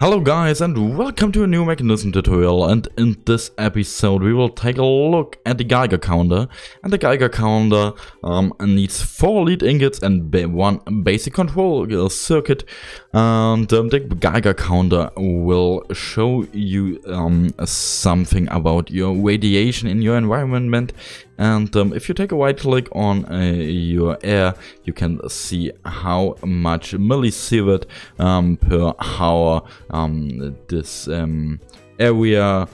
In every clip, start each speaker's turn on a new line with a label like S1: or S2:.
S1: Hello guys and welcome to a new Mekanism tutorial. And in this episode we will take a look at the Geiger counter. And the Geiger counter um, needs 4 lead ingots and 1 basic control uh, circuit. And um, the Geiger counter will show you um, something about your radiation in your environment and um, if you take a right click on uh, your air, you can see how much millisievert um, per hour um, this um, area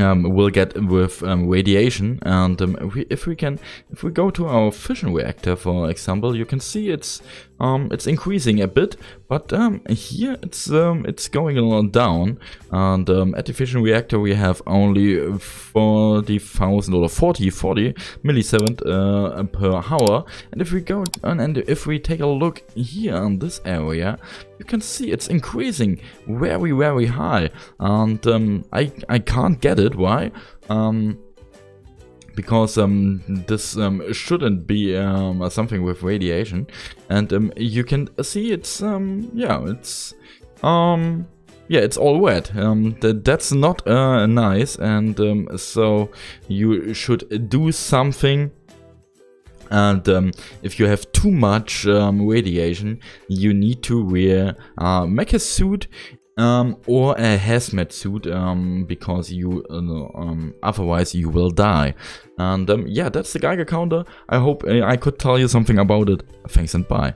S1: um, will get with um, radiation and um, if, we, if, we, can if we go to our fission reactor for example you can see it's um, it's increasing a bit, but um, here it's um, it's going a lot down. And at the fission reactor we have only 40,000 or 40, 40 millisieverts uh, per hour. And if we go and if we take a look here on this area, you can see it's increasing very, very high. And I, I can't get it. Why? Um, because um, this um, shouldn't be um, something with radiation. And um, you can see it's, um, yeah, it's, um, yeah, it's all wet. That, that's not uh, nice, and so you should do something. And if you have too much radiation, you need to wear a MekaSuit um, or a hazmat suit um, because you uh, um, otherwise you will die. And um, yeah, that's the Geiger counter. I hope uh, I could tell you something about it. Thanks and bye.